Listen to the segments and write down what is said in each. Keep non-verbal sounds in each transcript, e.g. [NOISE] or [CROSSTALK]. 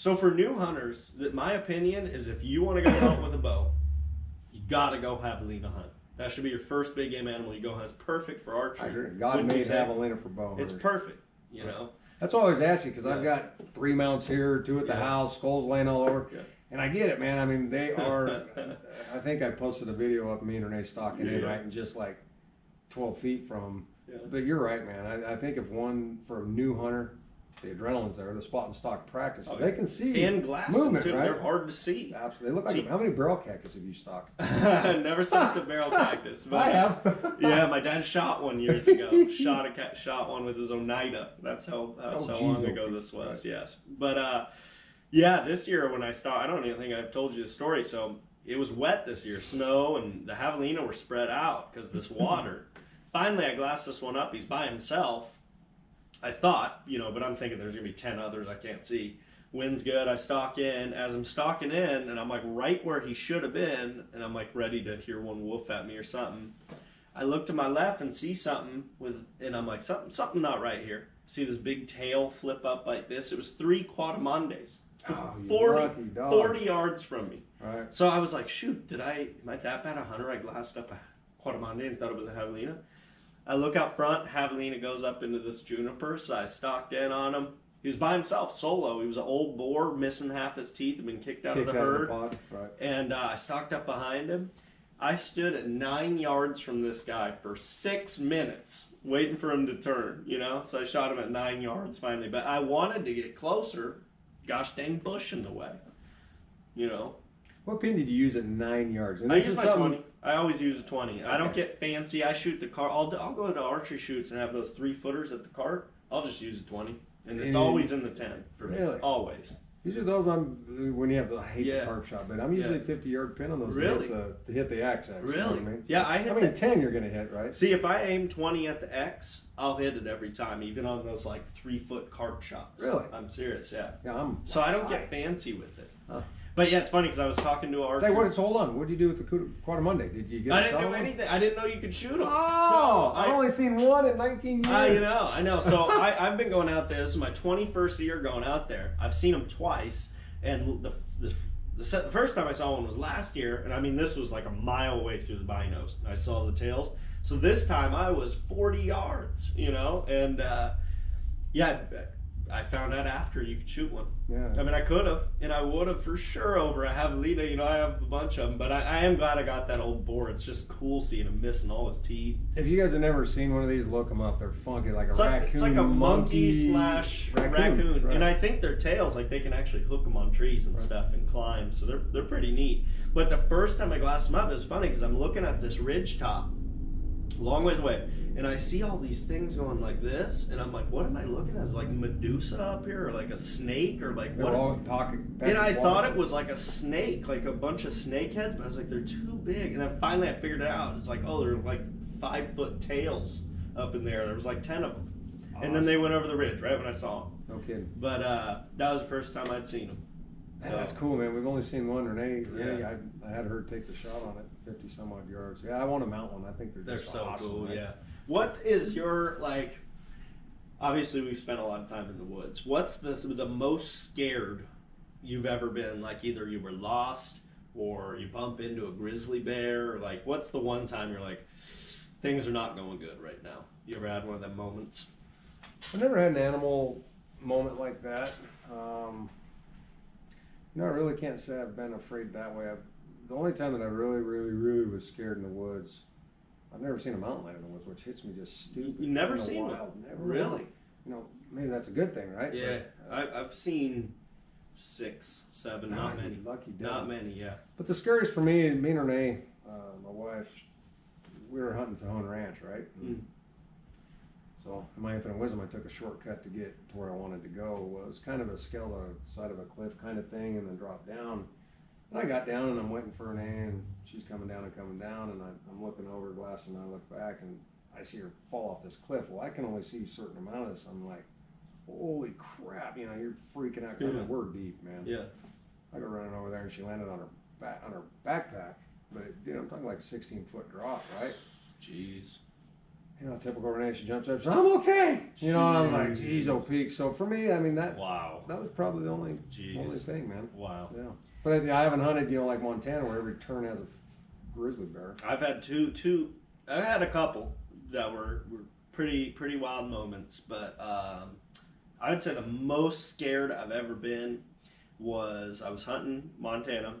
So for new hunters, that my opinion is if you want to go hunt with a bow, you gotta go javelina hunt. That should be your first big game animal you go hunt. It's perfect for archery. I agree. God Wouldn't you made say? javelina for bow It's hunters. perfect. You know. That's why I always ask you because I've got three mounts here, two at the Yeah. house, skulls laying all over, Yeah. and I get it, man. I mean, they [LAUGHS] are. I think I posted a video of me and Renee stalking in Yeah. right, and just like twelve feet from them. Yeah. But you're right, man. I, I think if one for a new hunter, the adrenaline's there, the spot and stalk practice. Oh, they can see And glass movement, too. right? They're hard to see. Absolutely, they look like how many barrel cactus have you stalked? [LAUGHS] Never sent a barrel [LAUGHS] cactus. But, I have. [LAUGHS] yeah, my dad shot one years ago. shot a cat, shot one with his Oneida. That's how that's Oh, how geez, long ago this was. right. Yes, but uh, yeah, this year when I stopped, I don't even think I've told you the story. So it was wet this year, snow, and the javelina were spread out because this water. Finally, I glassed this one up. He's by himself. I thought, you know, but I'm thinking there's gonna be ten others I can't see. Wind's good. I stalk in. As I'm stalking in, and I'm like right where he should have been, and I'm like ready to hear one woof at me or something. I look to my left and see something with, and I'm like something, something not right here. See this big tail flip up like this. It was three coatimundis, Oh, 40, 40 yards from me. Right. So I was like, shoot, did I, am I that bad a hunter? I glassed up a coatimundi and thought it was a javelina. I look out front, javelina goes up into this juniper, so I stalked in on him. He was by himself, solo. He was an old boar, missing half his teeth, had been kicked out Kicked of the out herd. of the. Right. And uh, I stalked up behind him. I stood at nine yards from this guy for six minutes, waiting for him to turn, you know? So I shot him at nine yards finally. But I wanted to get closer. Gosh dang bush in the way, you know? What pin did you use at nine yards? And I this is my something. 20. I always use a 20. I don't get fancy. I shoot the cart. I'll, I'll go to archery shoots and have those three footers at the cart. I'll just use a 20. And it's And- always in the 10 for me. Really? Always. These are those I'm when you have the I hate Yeah. the carp shot, but I'm usually Yeah. 50 yard pin on those Really? to hit the, to hit the X. Actually, Really? You know I mean? Yeah, I hit I mean, the- 10 you're gonna hit, right? See, if I aim 20 at the X, I'll hit it every time, even on those like three foot carp shots. Really? I'm serious, yeah. Yeah, I'm. So I don't get fancy with it. Huh. But yeah, it's funny because I was talking to our. Hey, what? Hold on. What did you do with the Cuda- Coatimundi? Did you get? I didn't do anything. I didn't know you could shoot them. Oh, so I've I, only seen one in 19 years. I know, I know. So I, I've been going out there. This is my 21st year going out there. I've seen them twice, and the the, the first time I saw one was last year, and I mean this was like a mile away through the binos. I saw the tails. So this time I was 40 yards, you know, and uh, yeah, I found out after you could shoot one. Yeah. I mean, I could have, and I would have for sure over a javelina. You know, I have a bunch of them, but I, I am glad I got that old boar. It's just cool seeing him missing all his teeth. If you guys have never seen one of these, look them up. They're funky, like a like, raccoon. it's like a monkey, slash raccoon. raccoon, right. and I think their tails like they can actually hook them on trees and Right. stuff and climb, so they're they're pretty neat. But the first time I glassed them up, it was funny because I'm looking at this ridge top, long ways away, and I see all these things going like this, and I'm like, what am I looking at? Is like Medusa up here, or like a snake, or like what? all talking. And I thought it was like a snake, like a bunch of snake heads, but I was like, they're too big. And then finally I figured it out. It's like, oh, they're like five foot tails up in there. There was like 10 of them. And then they went over the ridge right when I saw them. No kidding. But uh, that was the first time I'd seen them. Man, that's cool, man. We've only seen one. Renee, Renee Yeah. I, I had her take the shot on it, 50 some odd yards. Yeah, I want to mount one. I think they're, They're just so awesome, cool, right? yeah. What is your, like, obviously we've spent a lot of time in the woods. What's the, the most scared you've ever been? Like, either you were lost or you bump into a grizzly bear? Like, what's the one time you're like, things are not going good right now? You ever had one of them moments? I've never had an animal moment like that. Um, you know, I really can't say I've been afraid that way. I've, the only time that I really, really, really was scared in the woods, I've never seen a mountain lion in the woods, which hits me just stupid. You never seen wild, one? Never. Really? You know, maybe that's a good thing, right? Yeah, But, uh, I, I've seen six, seven, not many. Lucky. Not many, yeah. But the scariest for me, me and Renee, uh, my wife, we were hunting Tejon Ranch, right? Mm. So, in my infinite wisdom, I took a shortcut to get to where I wanted to go. It was kind of a scale the side of a cliff kind of thing, and then drop down. And I got down, and I'm waiting for Renee, and she's coming down and coming down, and I, I'm looking over glass, and I look back, and I see her fall off this cliff. Well, I can only see a certain amount of this. I'm like, holy crap! You know, you're freaking out. Yeah. we're deep, man. Yeah. I go running over there and she landed on her back on her backpack. But dude, I'm talking like a 16 foot drop, right? Jeez. you know, typical Renee, she jumps up, so I'm okay. You know, I'm like, Jeez. geez, oh peak. So for me, I mean that Wow. that was probably the only Jeez. only thing, man. Wow. Yeah, but I haven't hunted, you know, like Montana, where every turn has a grizzly bear. I've had two two. I've had a couple that were, were pretty pretty wild moments, but um, I would say the most scared I've ever been was I was hunting Montana,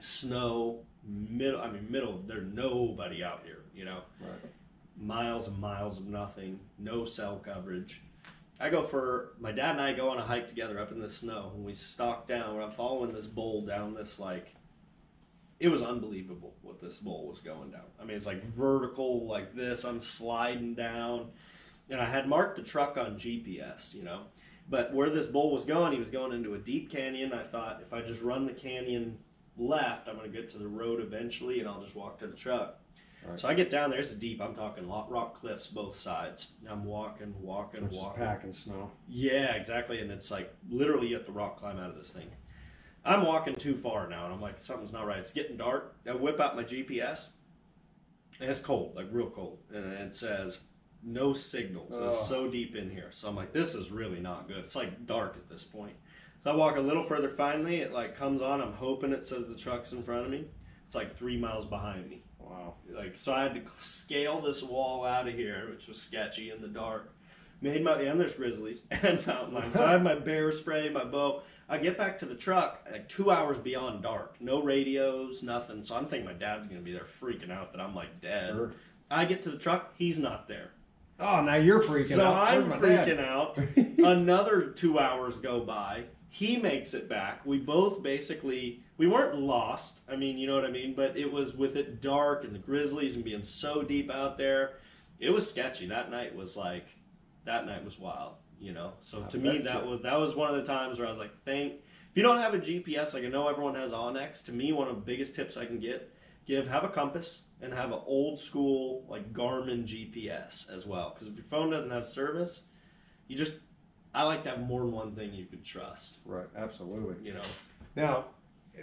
snow, middle. I mean, middle. There's nobody out here. You know, Right. miles and miles of nothing, no cell coverage. I go for my dad and I go on a hike together up in the snow, and we stalk down. I'm following this bull down this like, it was unbelievable what this bull was going down. I mean, it's like vertical like this. I'm sliding down, and I had marked the truck on GPS, you know. But where this bull was going, he was going into a deep canyon. I thought if I just run the canyon left, I'm going to get to the road eventually, and I'll just walk to the truck. Right. So I get down there. It's deep. I'm talking rock, rock cliffs both sides. I'm walking, walking, Which walking. packing snow. Yeah, exactly. And it's like literally you have to rock climb out of this thing. I'm walking too far now, and I'm like, something's not right. It's getting dark. I whip out my GPS, and it's cold, like real cold, and it says no signals. It's Oh. so deep in here. So I'm like, this is really not good. It's like dark at this point. So I walk a little further. Finally, it like comes on. I'm hoping it says the truck's in front of me. It's like three miles behind me. Wow. Like so, I had to scale this wall out of here, which was sketchy in the dark. Made my and there's grizzlies [LAUGHS] and mountain lions. So I have my bear spray, my bow. I get back to the truck like two hours beyond dark. No radios, nothing. So I'm thinking my dad's gonna be there freaking out that I'm like dead. Sure. I get to the truck, he's not there. Oh, now you're freaking so out. I'm my dad? freaking out. [LAUGHS] Another two hours go by. He makes it back. We both basically we weren't lost. I mean, you know what I mean. But it was with it dark and the grizzlies and being so deep out there. It was sketchy. That night was like that night was wild. You know. So I to me, that you. was that was one of the times where I was like, thank. If you don't have a GPS, like I know everyone has onX. To me, one of the biggest tips I can get give have a compass and have an old school like Garmin GPS as well. Because if your phone doesn't have service, you just I like to have more than one thing you could trust. Right. Absolutely. You know, Now,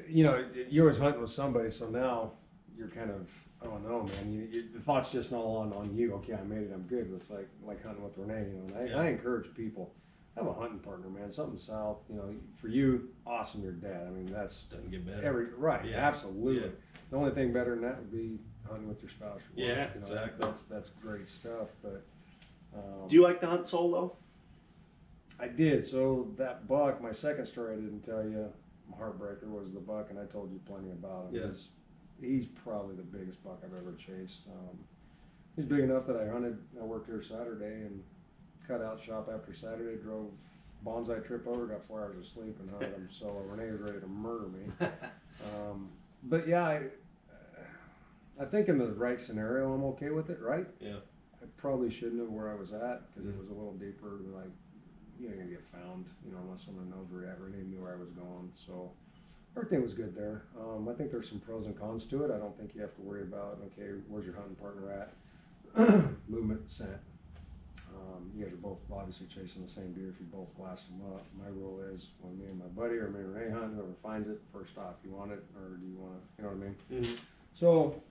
you know, you're always hunting with somebody, so now you're kind of, oh no, man, you, you, the thought's just all on, on you. Okay, I made it, I'm good. It's like like hunting with Renee, you know. And I, Yeah. I encourage people have a hunting partner, man. Something south, you know. For you, awesome. Your dad. I mean, that's doesn't get better. every right. Yeah. Absolutely. Yeah. The only thing better than that would be hunting with your spouse. Your Yeah, you know, exactly. That's that's great stuff. But um, Do you like to hunt solo? I did. So that buck, my second story I didn't tell you, heartbreaker was the buck, and I told you plenty about him. Yeah. He's, he's probably the biggest buck I've ever chased. Um, he's big enough that I hunted. I worked here Saturday and cut out shop after Saturday. Drove bonsai trip over, got four hours of sleep, and hunted him solo. Renee was ready to murder me. [LAUGHS] Um, but yeah, I, I think in the right scenario, I'm okay with it. Right? Yeah. I probably shouldn't have where I was at because Mhm. it was a little deeper. Like you ain't gonna get found, you know, unless someone knows where you're at. Renee knew where I was going, so everything was good there. Um, I think there's some pros and cons to it. I don't think you have to worry about okay, where's your hunting partner at? [CLEARS THROAT] Movement, scent. Um, you guys are both obviously chasing the same deer if you both glass them up. My rule is when me and my buddy or me and Renee hunt, whoever finds it first off, you want it or do you want to, you know what I mean? Mhm. So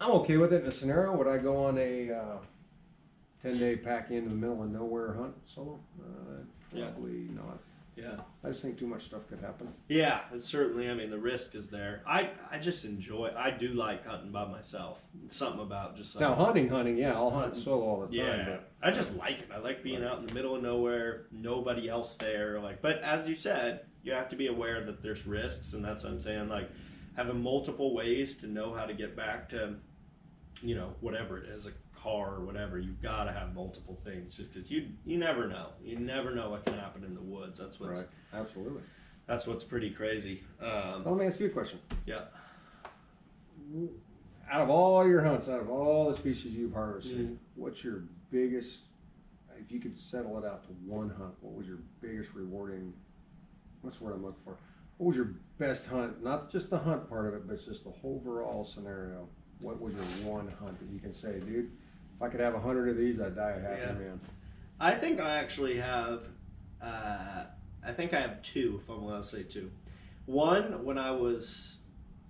I'm okay with it in a scenario. Would I go on a uh, 10 day pack into the middle of nowhere hunt solo? Uh, Yeah. probably not. Yeah. I just think too much stuff could happen. Yeah, it's certainly. I mean, the risk is there. I I just enjoy. I do like hunting by myself. It's something about just like Now, hunting, hunting, yeah, I'll hunt solo all the time. Yeah, But I just like it. I like being Right. out in the middle of nowhere, nobody else there. Like, but as you said, you have to be aware that there's risks, and that's what I'm saying. Like, having multiple ways to know how to get back to, you know, whatever it is, a car or whatever. You've got to have multiple things, just because you you never know. You never know what can happen in the woods. That's what's right, absolutely. that's what's pretty crazy. Um, Now, let me ask you a question. yeah. Out of all your hunts, out of all the species you've harvested, Mhm. what's your biggest, if you could settle it out to one hunt, what was your biggest rewarding, what's the word I'm looking for? What was your best hunt? Not just the hunt part of it, but just the whole overall scenario. What was your one hunt that you can say, dude, if I could have a hundred of these, I'd die a happy Yeah. man? I think I actually have. Uh, I think I have two. If I'm allowed to say two. One when I was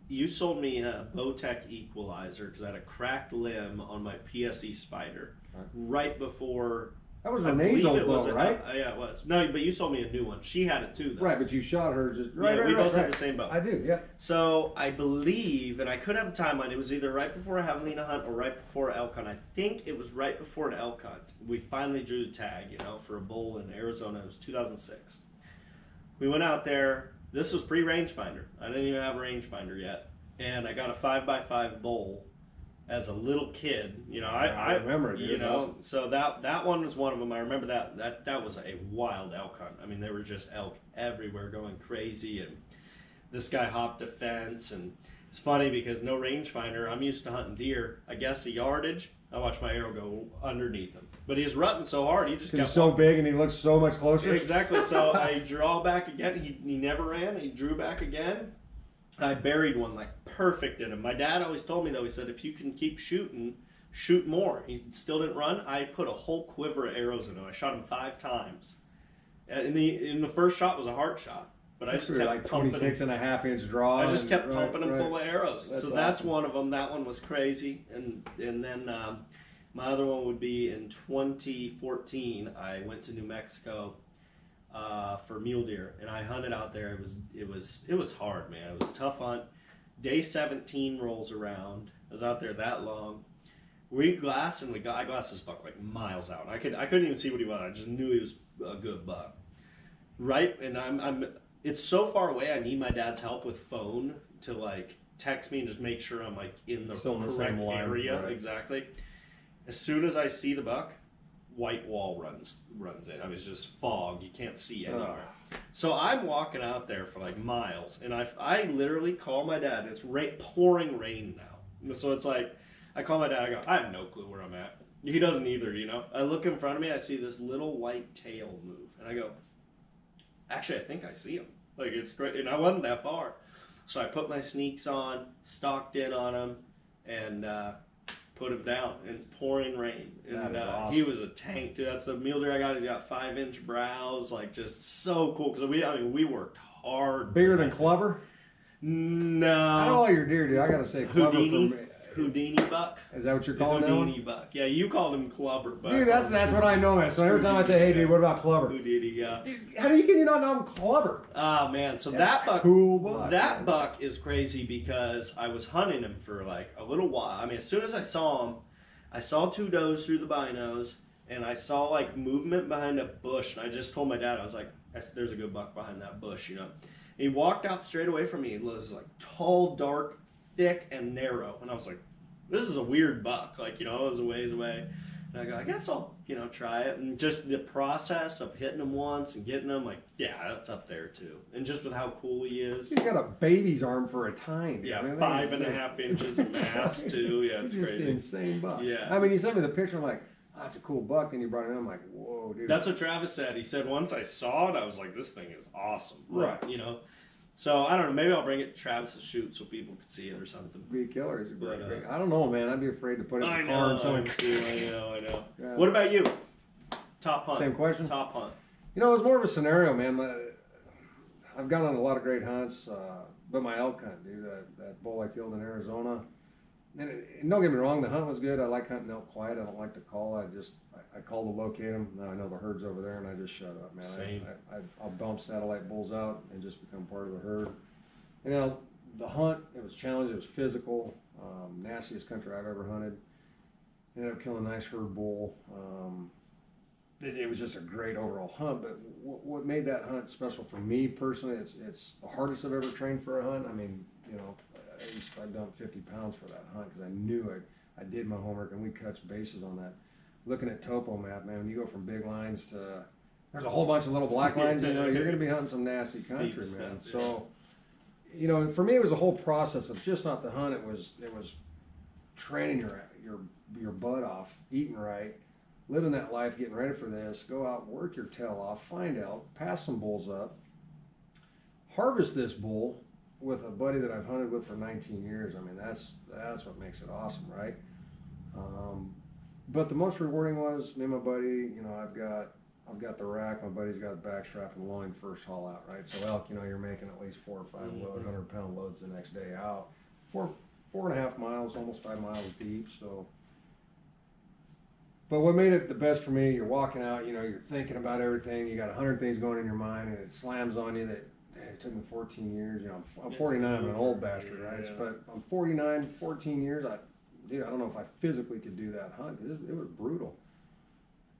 you sold me a Bowtech equalizer because I had a cracked limb on my PSE Spider Right. right before. That was I Renee's believe it was a- right? uh, yeah, it was. No, but you sold me a new one. She had it too, though. Right, but you shot her just right. yeah, right, we right, both right. had the same boat. I do. Yeah. So I believe, and I could have a timeline. It was either right before a javelina hunt or right before elk hunt. I think it was right before an elk hunt. We finally drew the tag, you know, for a bull in Arizona. It was 2006. We went out there. This was pre-rangefinder. I didn't even have a rangefinder yet, and I got a five by five bull as a little kid. You know, I, I remember it. You know, awesome. so that that one was one of them. I remember that that that was a wild elk hunt. I mean, there were just elk everywhere, going crazy, and this guy hopped a fence, and it's funny because no rangefinder. I'm used to hunting deer. I guess the yardage. I watched my arrow go underneath him, but he was rutting so hard, he just He's kept so big and he looks so much closer. Exactly. So [LAUGHS] I draw back again. He, he never ran. He drew back again. I buried one like perfect in him. My dad always told me though. He said if you can keep shooting, shoot more. He still didn't run. I put a whole quiver of arrows in him. I shot him five times. And the in the first shot was a heart shot, but I just kept like pumping 26 him. and a half inch draw. I just and- kept right, pumping him right. full of arrows. That's so that's awesome. one of them. That one was crazy, and and then um, my other one would be in 2014. I went to New Mexico uh, for mule deer, and I hunted out there. It was it was it was hard, man. It was a tough hunt. Day 17 rolls around. I was out there that long. We glassed and we got I glassed this buck like miles out. I could I couldn't even see what he was. I just knew he was a good buck. Right, and I'm I'm it's so far away. I need my dad's help with phone to like text me and just make sure I'm like in the Still the correct line, area right. exactly. As soon as I see the buck, white wall runs runs in. I mean, it's just fog. You can't see anywhere. So I'm walking out there for like miles, and I, I literally call my dad. It's ra- pouring rain now, so it's like I call my dad. I go, I have no clue where I'm at. He doesn't either, you know. I look in front of me. I see this little white tail move, and I go, actually, I think I see him. Like it's great, and I wasn't that far. So I put my sneaks on, stalked in on him, and uh, put him down. And it's pouring rain. That And is uh, awesome. he was a tank, dude. That's the mule deer I got. He's got five inch brows, like just so cool. Because we, I mean, we worked hard. Bigger than Club. Clubber? No. Out of all your deer, dude, I gotta say Clubber for me. Houdini buck. Is that what you're calling one? Houdini buck. Yeah, you called him Clubber buck. Dude, that's um, that's what I know, man. So every time I say, "Hey, dude, what about Clubber?" Houdini, yeah. Dude, how do you can you not know him Clubber? Oh man, so That's that buck cool buck, that man. buck is crazy because I was hunting him for like a little while. I mean, as soon as I saw him, I saw two does through the binos, and I saw like movement behind a bush. And I just told my dad, I was like, "There's a good buck behind that bush," you know. He walked out straight away from me. It was like tall, dark, thick, and narrow, and I was like, "This is a weird buck." Like you know, it was a ways away. And I go, I guess I'll, you know, try it. And just the process of hitting him once and getting him, like, yeah, that's up there too. And just with how cool he is. He's got a baby's arm for a dude. Yeah, I mean, five is and a half inches of mass [LAUGHS] too. Yeah, it's just crazy. insane buck. Yeah. I mean, you sent me the picture. I'm like, oh, that's a cool buck. Then you brought it in. I'm like, whoa, dude. That's what Travis said. He said once I saw it, I was like, this thing is awesome. Like, Right. You know. So I don't know. Maybe I'll bring it to Travis's shoot so people can see it or something. be a killer. He's a great, But, uh, great. I don't know, man. I'd be afraid to put it in I the car know. and someone. too, I [LAUGHS] know. I know. Yeah. What about you? Top hunt. Same question. Top hunt. You know, it was more of a scenario, man. I've gone on a lot of great hunts, uh, but my elk hunt, dude, that, that bull I killed in Arizona. And, don't get me wrong, the hunt was good. I like hunting elk quiet. I don't like to call. I just I, I call to locate them. Now I know the herd's over there, and I just shut up, man. Same. I, I, I'll bump satellite bulls out and just become part of the herd. You know, the hunt it was challenging. It was physical. Um, nastiest country I've ever hunted. Ended up killing a nice herd bull. Um, it, it was just a great overall hunt. But what, what made that hunt special for me personally, it's it's the hardest I've ever trained for a hunt. I mean, you know, I used, dumped 50 pounds for that hunt because I knew I I did my homework and we touched bases on that. Looking at topo map, man, when you go from big lines to there's a whole bunch of little black [LAUGHS] lines, you know, you're going to be hunting some nasty Steep country, stuff, man. yeah. So, you know, for me, it was a whole process of just not the hunt. It was it was training your your your butt off, eating right, living that life, getting ready for this. Go out, work your tail off, find out, pass some bulls up, harvest this bull with a buddy that I've hunted with for 19 years. I mean, that's that's what makes it awesome, right? Um, but the most rewarding was me and my buddy. You know, I've got I've got the rack. My buddy's got the backstrap and loin first haul out, right? So elk, you know, you're making at least four or 5 Mhm. load, hundred pound loads the next day out. Four, four and a half miles, almost five miles deep. So, but what made it the best for me, you're walking out, you know, you're thinking about everything. You got a hundred things going in your mind, and it slams on you that. "Man, It took me 14 years. You know, I'm, I'm 49. I'm an old bastard, right? yeah. But I'm 49, 14 years. I, dude, I don't know if I physically could do that hunt it, it was brutal.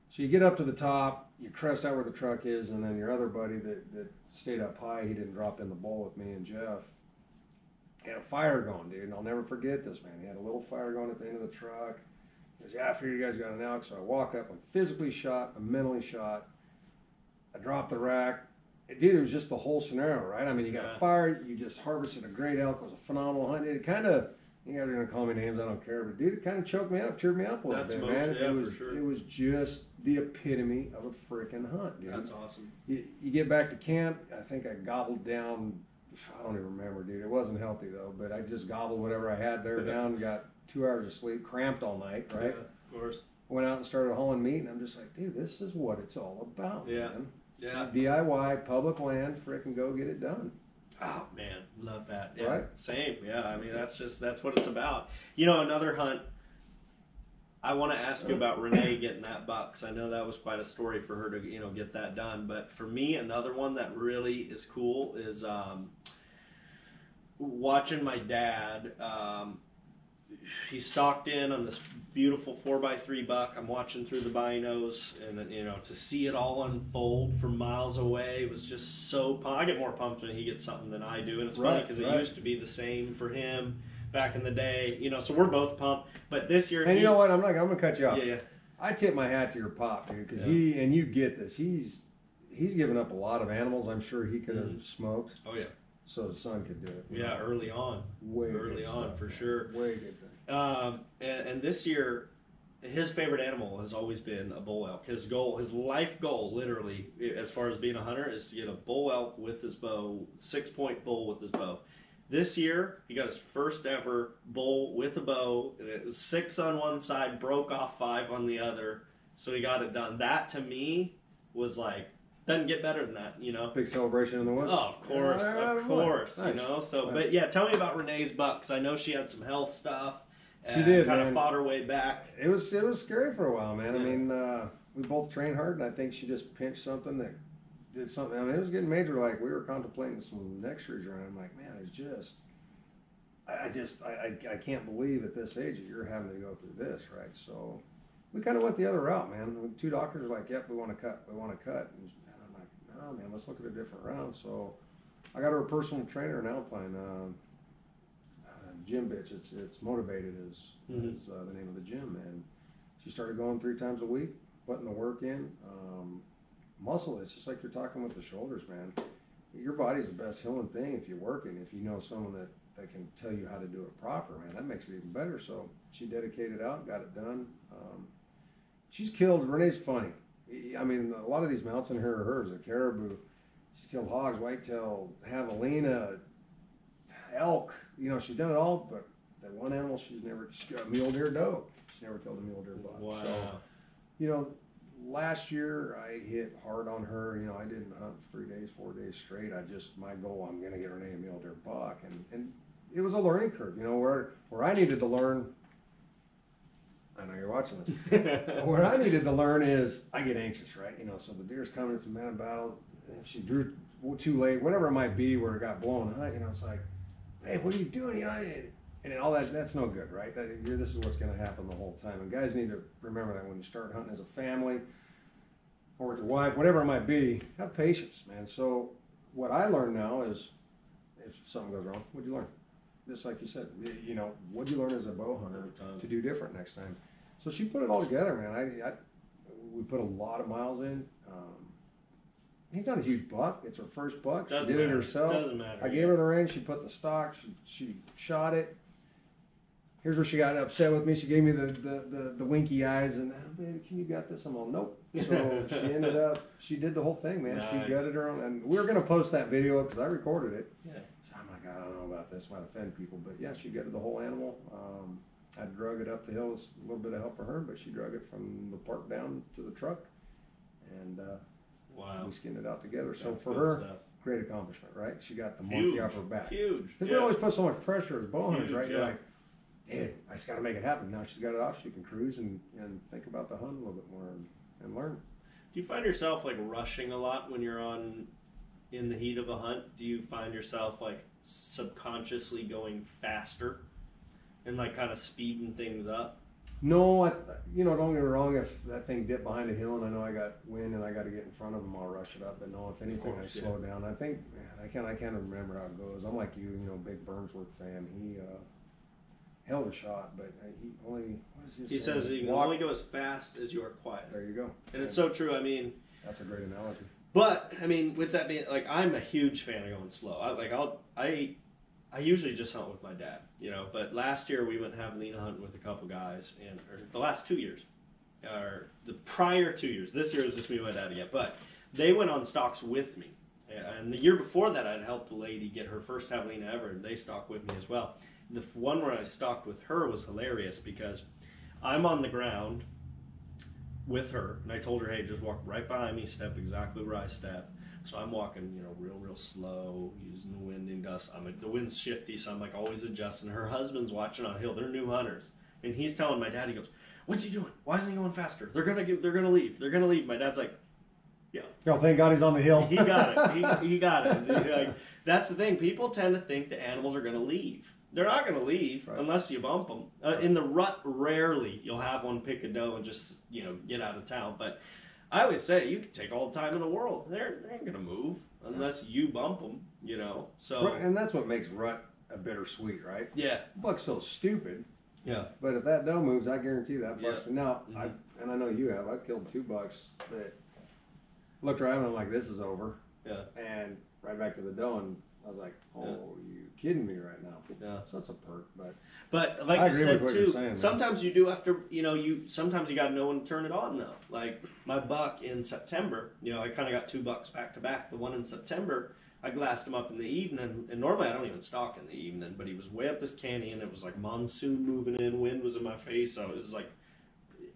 So you get up to the top, you crest out where the truck is, and then your other buddy that, that stayed up high, he didn't drop in the bowl with me and Jeff. He had a fire going, dude, and I'll never forget this, man. He had a little fire going at the end of the truck. He goes, Yeah, I figured you guys got an elk. So I walked up, I'm physically shot, I'm mentally shot. I dropped the rack. Dude, it was just the whole scenario, right? I mean, you got Yeah. a fire, you just harvested a great elk, it was a phenomenal hunt. It kind of, you guys are gonna call me names, I don't care, but dude, it kind of choked me up, cheered me up a little That's bit, most- man. yeah, it for was, sure. it was just the epitome of a freaking hunt, dude. That's awesome. You, you get back to camp. I think I gobbled down. I don't even remember, dude. It wasn't healthy though, but I just gobbled whatever I had there [LAUGHS] down. Got two hours of sleep, cramped all night. Right. Yeah, of course. Went out and started hauling meat, and I'm just like, dude, this is what it's all about, Yeah. man. Yeah. DIY, public land, frickin' go get it done. Oh man, love that. Yeah. Right? Same. Yeah. I mean, that's just that's what it's about. You know, another hunt. I want to ask you about Renee getting that buck 'cause I know that was quite a story for her to you know get that done. But for me, another one that really is cool is um, watching my dad. Um, he stalked in on this beautiful four x three buck. I'm watching through the binos, and you know to see it all unfold from miles away was just so. Pumped. I get more pumped when he gets something than I do, and it's funny because right. it used to be the same for him back in the day. You know, so we're both pumped. But this year, And he- you know what? I'm like, I'm gonna cut you off. Yeah, yeah, I tip my hat to your pop, dude, because Yeah. he and you get this. He's he's given up a lot of animals. I'm sure he could have Mhm. smoked, oh yeah, so the son could do it. yeah. Early on, way early on, stuff, for sure. Way good thing. Um, and, and this year, his favorite animal has always been a bull elk. His goal, his life goal, literally, as far as being a hunter, is to get a bull elk with his bow, six point bull with his bow. This year, he got his first ever bull with a bow. And it was six on one side, broke off five on the other. So he got it done. That to me was like doesn't get better than that, you know. Big celebration in the woods. Oh, of course, Yeah, of course, Nice. you know. So, Nice. but yeah, tell me about Renee's buck 'cause I know she had some health stuff. She did, Kind man. of fought her way back. It was it was scary for a while, man. I mean, uh, we both trained hard, and I think she just pinched something that did something. I mean, it was getting major. Like we were contemplating some neck surgery, and I'm like, man, it's just, I, I just, I, I, I can't believe at this age that you're having to go through this, right? So we kind of went the other route, man. Two doctors were like, yep, we want to cut, we want to cut, and No, man, let's look at a different round. So I got her a personal trainer in Alpine. Uh, uh, gym bitch. It's it's motivated is, Mhm. is uh, the name of the gym, and she started going three times a week, putting the work in. Um, muscle. It's just like you're talking with the shoulders, man. Your body's the best healing thing if you're working. If you know someone that that can tell you how to do it proper, man, that makes it even better. So she dedicated out, got it done. Um, she's killed. Renee's funny. I mean, a lot of these mounts in here are hers. A caribou. She's killed hogs, whitetail, javelina, elk. You know, she's done it all, but that one animal she's never she got a mule deer doe. She's never killed a mule deer buck. Wow. So, you know, last year I hit hard on her. You know, I didn't hunt three days, four days straight. I just my goal, I'm gonna get her name a mule deer buck, and and it was a learning curve. You know, where where I needed to learn. I know you're watching this. [LAUGHS] What I needed to learn is I get anxious, right? You know, so the deer's coming, it's a man of battle. If she drew too late, whatever it might be, where it got blown out, you know, it's like, hey, what are you doing? You know, and all that, that's no good, right? That, you're, this is what's going to happen the whole time. And guys need to remember that when you start hunting as a family or with your wife, whatever it might be, have patience, man. So what I learned now is if something goes wrong, what'd you learn? Just like you said, you know, what'd you learn as a bow hunter? To do different next time. So she put it all together, man. I, I we put a lot of miles in. Um, he's not a huge buck. It's her first buck. Doesn't she did it herself. Doesn't matter. I gave her the ring. She put the stock. She she shot it. Here's where she got upset with me. She gave me the the, the, the winky eyes and, oh, baby, can you got this? I'm all, nope. So [LAUGHS] she ended up, she did the whole thing, man. Nice. She gutted her own, and we were gonna post that video up because I recorded it. Yeah. So I'm like, I don't know about this, might offend people, but yeah, she gutted the whole animal. Um, I drug it up the hill with a little bit of help from her, but she drug it from the park down to the truck, and uh, Wow. we skinned it out together. So That's for her, stuff. great accomplishment, right? She got the monkey Huge. off her back. Huge. Because yeah. we always put so much pressure as bow hunters, right? You're like, hey, I just got to make it happen. Now she's got it off. She can cruise and, and think about the hunt a little bit more and, and learn. Do you find yourself like rushing a lot when you're on in the heat of a hunt? Do you find yourself like subconsciously going faster and like kind of speeding things up? No, I, you know, don't get me wrong. If that thing dipped behind a hill and I know I got wind and I got to get in front of them, I'll rush it up. But no, if anything, course, I yeah. slow down. I think man, I can't. I can't remember how it goes. I'm like you, you know, big Burnsworth fan. He uh, hell of a shot, but uh, he only. What is? He says you can Walk- only go as fast as you are quiet. There you go. And it's so true. I mean, That's a great analogy. But I mean, with that being like, I'm a huge fan of going slow. I like I'll I I usually just hunt with my dad, you know. But last year we went javelina hunting with a couple guys, and the last two years, or the prior two years. This year was just me and my dad again, but they went on stocks with me. And the year before that, I'd helped a lady get her first javelina ever, and they stalked with me as well. The one where I stalked with her was hilarious because I'm on the ground with her, and I told her, "Hey, just walk right behind me, step exactly where I step." So I'm walking, you know, real, real slow, using the wind and dust. I'm like, the wind's shifty, so I'm like always adjusting. Her husband's watching on hill. They're new hunters, and he's telling my dad, he goes, "What's he doing? Why isn't he going faster? They're gonna get, they're gonna leave. They're gonna leave." My dad's like, "Yeah." Oh, thank God he's on the hill. "He got it. He, [LAUGHS] he got it." Like, that's the thing. People tend to think the animals are gonna leave. They're not gonna leave Right. unless you bump them. Uh, in the rut, rarely you'll have one pick a doe and just you know get out of town, but. I always say you can take all the time in the world. They're, they ain't gonna move unless you bump them, you know. So Right, and that's what makes rut a bittersweet, right? yeah, Buck's so stupid, yeah, but if that doe moves, I guarantee that Yeah. buck's. Now, Mhm. I and I know you have. I've killed two bucks that looked around and I'm like, this is over. Yeah. And right back to the doe, and I was like, oh, Yeah. you kidding me right now? yeah. So that's a perk, but But like I you agree said with what you're too, saying, man. sometimes you do have to, you know, you sometimes you got to know when to turn it on though. Like my buck in September, you know, I kind of got two bucks back to back. The one in September, I glassed him up in the evening, and normally I don't even stalk in the evening, but he was way up this canyon. It was like monsoon moving in, wind was in my face, so it was like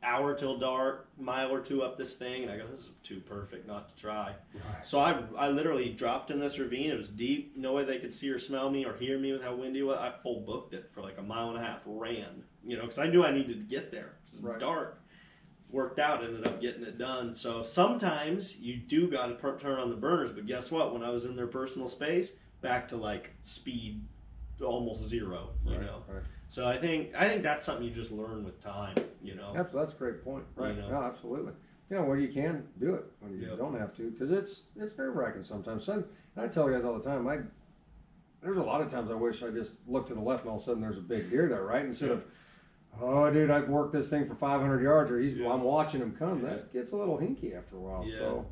hour till dark, mile or two up this thing, and I go, this is too perfect not to try. So I, I literally dropped in this ravine. It was deep. No way they could see or smell me or hear me with how windy it was. I full booked it for like a mile and a half. Ran, you know, because I knew I needed to get there. 'cause It's Right. dark. Worked out. Ended up getting it done. So sometimes you do got to per- turn on the burners. But guess what? When I was in their personal space, back to like speed, almost zero. You Right, know. right. So I think I think that's something you just learn with time. You know. That's, that's a great point. Right. You know. No, absolutely. You know, where you can do it, when you Yep. don't have to, because it's it's nerve wracking sometimes. So, and I tell you guys all the time, I there's a lot of times I wish I just looked to the left and all of a sudden there's a big deer there, right? Instead of, oh, dude, I've worked this thing for 500 yards, or he's, Yeah. I'm watching him come. Yeah. That gets a little hinky after a while. Yeah. So,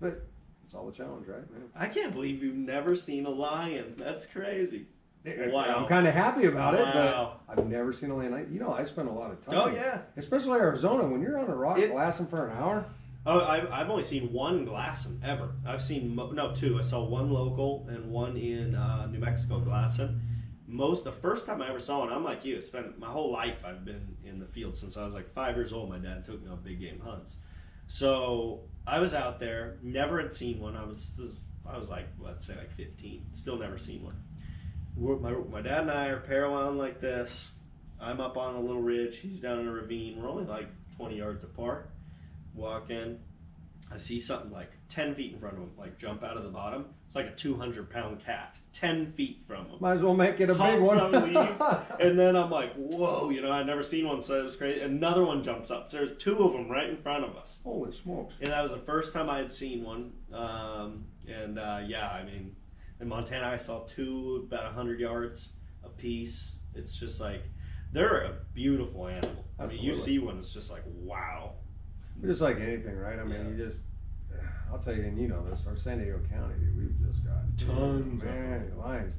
but it's all the challenge, right? Man? I can't believe you've never seen a lion. That's crazy. Wow. I'm kind of happy about it, Wow. but I've never seen a lion. I, you know, I spend a lot of time. Oh yeah. Especially Arizona, when you're on a rock It- glassing for an hour. Oh, I've, I've only seen one glassing ever. I've seen no two. I saw one local and one in uh, New Mexico glassing. Most the first time I ever saw one, I'm like you. Spent my whole life I've been in the field since I was like five years old. My dad took me on big game hunts, so I was out there. Never had seen one. I was I was like let's say like 15. Still never seen one. My my dad and I are paralleling like this. I'm up on a little ridge. He's down in a ravine. We're only like 20 yards apart. Walking. I see something like 10 feet in front of him, like jump out of the bottom. It's like a 200 pound cat, 10 feet from him. Might as well make it a big one. [LAUGHS] leaves, and then I'm like, whoa, you know, I'd never seen one, so it was crazy. Another one jumps up. So there's two of them right in front of us. Holy smokes! And that was the first time I had seen one. Um, and uh, yeah, I mean, in Montana, I saw two about 100 yards a piece. It's just like, they're a beautiful animal. I mean, you see one, it's just like, wow. Just like anything, right? I mean, Yeah. you just. I'll tell you, and you know this. Our San Diego County, dude, we've just got Tons of man, lions.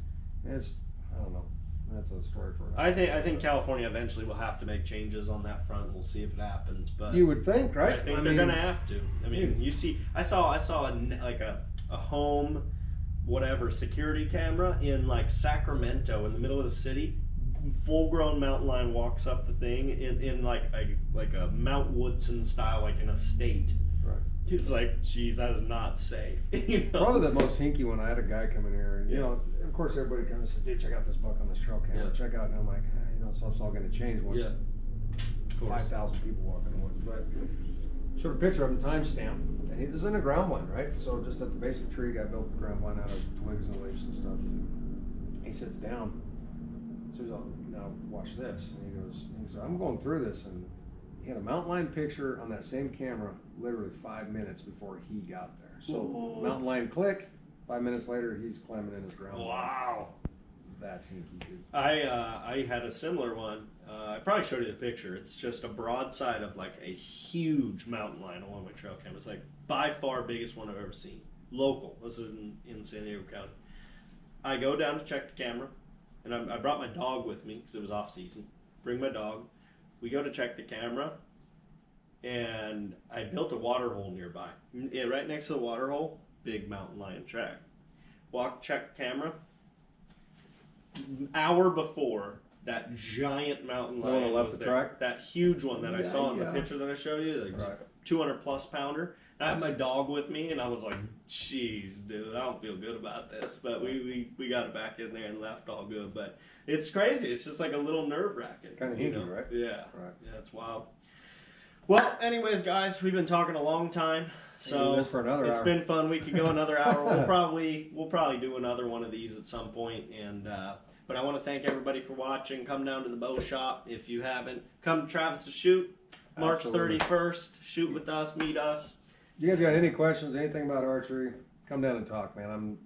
It's I don't know. That's a story for. another I think I think California eventually will have to make changes on that front. We'll see if it happens, but You would think, right? I think I they're mean, gonna have to. I mean, you see, I saw I saw a, like a a home, whatever security camera in like Sacramento in the middle of the city. Full grown mountain lion walks up the thing in, in like a like a Mount Woodson style, like in a state. Right. It's like, geez, that is not safe. [LAUGHS] you know? Probably the most hinky one. I had a guy come in here, and you Yeah. know, of course, everybody comes and says, "Dude, check out this buck on this trail camera. Yeah. Check out." And I'm like, eh, you know, stuff's all going to change once Yeah. Five thousand people walk in the woods. But showed a picture of him, timestamp, and he was in a ground blind, right? So just at the base of a tree, guy built a ground blind out of twigs and leaves and stuff. He sits down. So he's all, now watch this. And he goes, he said, I'm going through this, and he had a mountain lion picture on that same camera, literally five minutes before he got there. So mountain lion click. Five minutes later, he's climbing in his ground. Wow. That's hinky, dude. I uh, I had a similar one. Uh, I probably showed you the picture. It's just a broadside of like a huge mountain lion along my trail cam. It's like by far biggest one I've ever seen. Local. This is in, in San Diego County. I go down to check the camera, and I, I brought my dog with me because it was off season. Bring my dog. We go to check the camera, and I built a water hole nearby. Yeah, right next to the water hole, big mountain lion track. Walk, check camera hour before that giant mountain The one that lion left was the there. track? That huge one that I saw in the picture that I showed you, like Right. 200 plus pounder. I had my dog with me, and I was like, "Jeez, dude, I don't feel good about this." But we, we, we got it back in there and left all good. But it's crazy. It's just like a little nerve wracking. Kinda hinky, right? Yeah. Right. Yeah, it's wild. Well, anyways, guys, we've been talking a long time, So so this for another it's hour. been fun. We could go another hour. We'll [LAUGHS] probably we'll probably do another one of these at some point. And uh, but I want to thank everybody for watching. Come down to the bow shop if you haven't. Come to Travis to shoot. March thirty first. Shoot with us. Meet us. You guys got any questions, anything about archery, come down and talk, man. I'm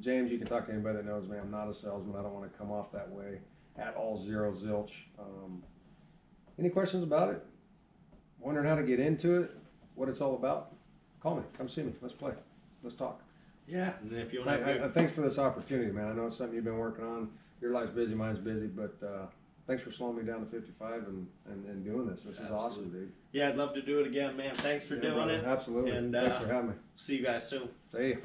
James. You can talk to anybody that knows me. I'm not a salesman. I don't want to come off that way at all. Zero zilch. Um, any questions about it? Wondering how to get into it? What it's all about? Call me. Come see me. Let's play. Let's talk. Yeah. And if you want I, to. I, thanks for this opportunity, man. I know it's something you've been working on. Your life's busy, mine's busy, but uh, thanks for slowing me down to 55 and, and, and doing this. This is awesome, dude. yeah, I'd love to do it again, man. Thanks for Yeah, doing brother. it. Absolutely. And, thanks uh, for having me. See you guys soon. See ya.